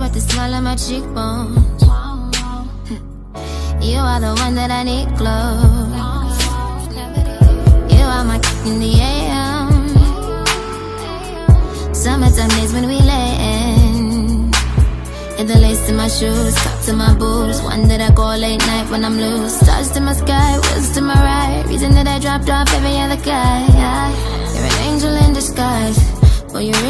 But the smell of my cheekbones. You are the one that I need close. You are my in the AM. Summertime days when we land. And the lace in my shoes, top to my boots. One that I call late night when I'm loose. Stars to my sky, wheels to my right. Reason that I dropped off every other guy. You're an angel in disguise. Well, you're